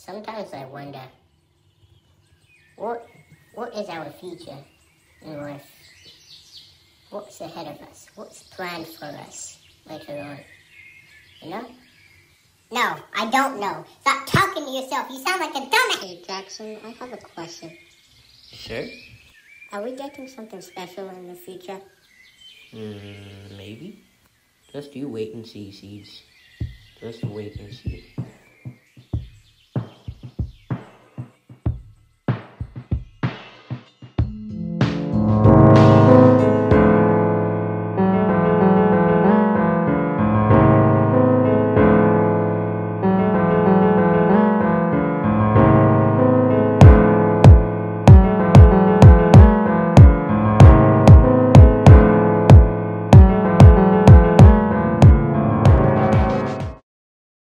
Sometimes I wonder, what what is our future in life? What's ahead of us? What's planned for us later on? You know? No, I don't know. Stop talking to yourself. You sound like a dumbass. Hey, Jaxon, I have a question. Sure. Are we getting something special in the future? Mm, maybe. Just you wait and see, Seeds. Just wait and see.